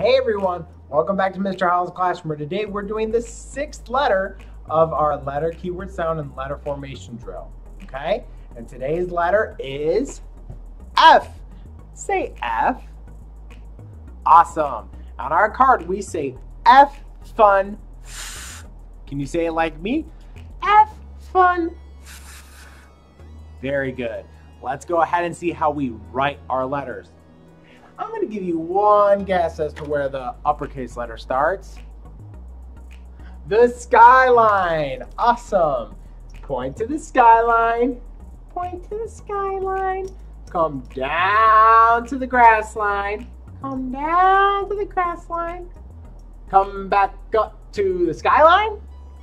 Hey everyone, welcome back to Mr. Holland's Classroom. Today we're doing the sixth letter of our letter, keyword, sound, and letter formation drill. Okay? And today's letter is F. Say F. Awesome. On our card, we say F fun. Can you say it like me? F fun. Very good. Let's go ahead and see how we write our letters. I'm going to give you one guess as to where the uppercase letter starts. The skyline. Awesome. Point to the skyline. Point to the skyline. Come down to the grass line. Come down to the grass line. Come back up to the skyline.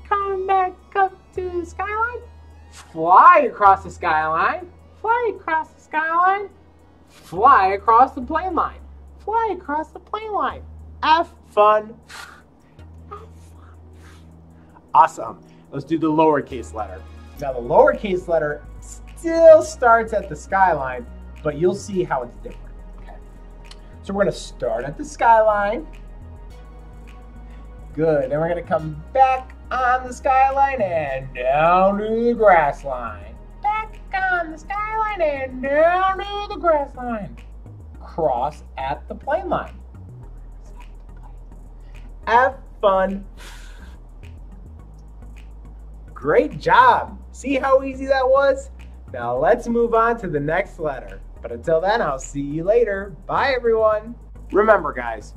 Come back up to the skyline. Fly across the skyline. Fly across the skyline Fly across the plane line. Fly across the plane line. Have fun. Awesome. Let's do the lowercase letter. Now the lowercase letter still starts at the skyline, but you'll see how it's different. Okay. So we're gonna start at the skyline. Good. Then we're gonna come back on the skyline and down to the grass line the skyline and down to the grass line. Cross at the plane line. Have fun. Great job. See how easy that was? Now let's move on to the next letter. But until then, I'll see you later. Bye, everyone. Remember, guys,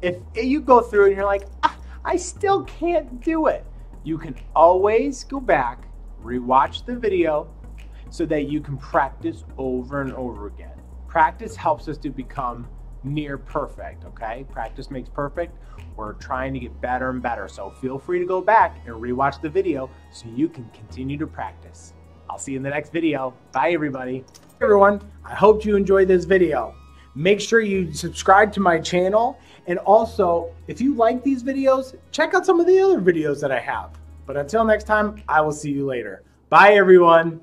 if you go through and you're like, ah, I still can't do it, you can always go back, rewatch the video, so that you can practice over and over again. Practice helps us to become near perfect, okay? Practice makes perfect. We're trying to get better and better. So feel free to go back and rewatch the video so you can continue to practice. I'll see you in the next video. Bye, everybody. Hey, everyone, I hope you enjoyed this video. Make sure you subscribe to my channel. And also, if you like these videos, check out some of the other videos that I have. But until next time, I will see you later. Bye, everyone.